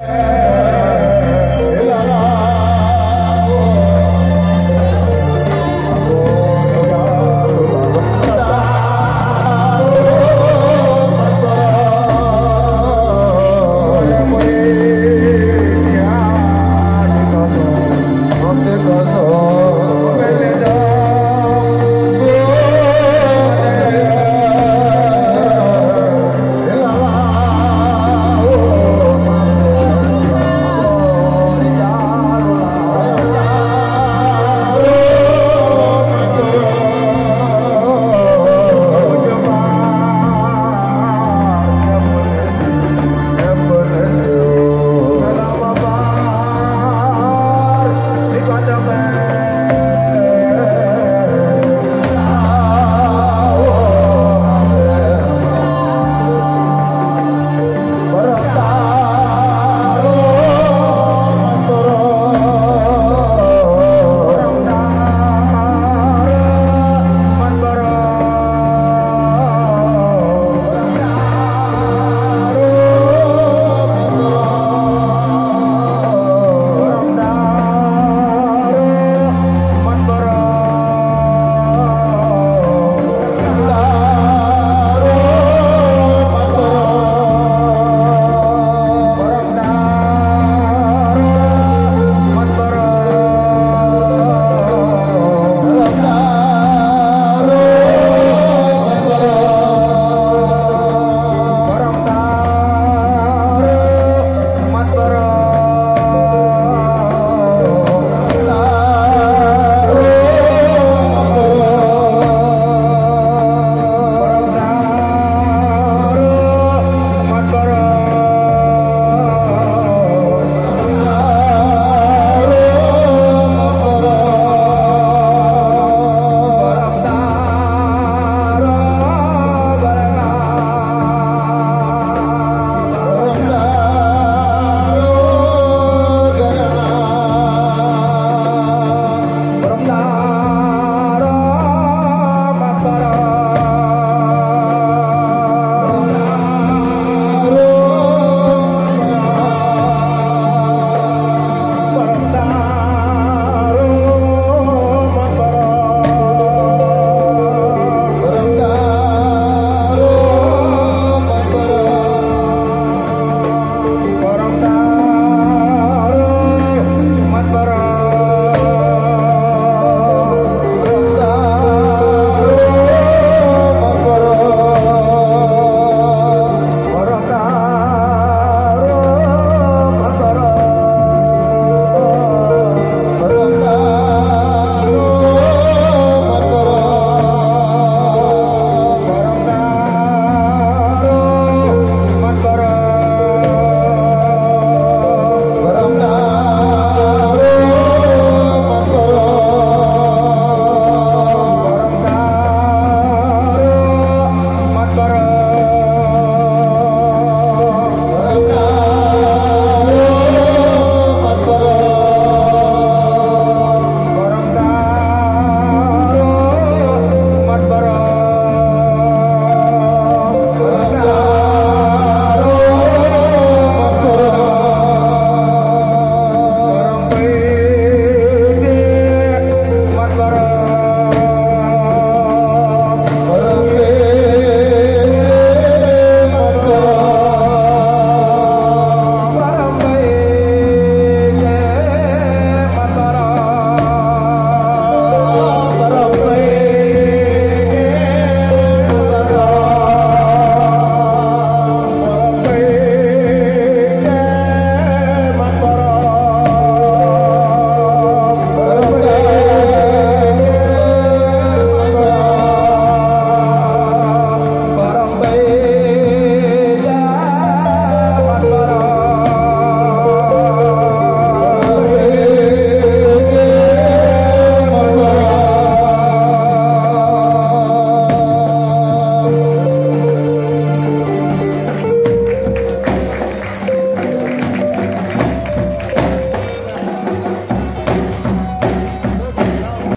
Yeah.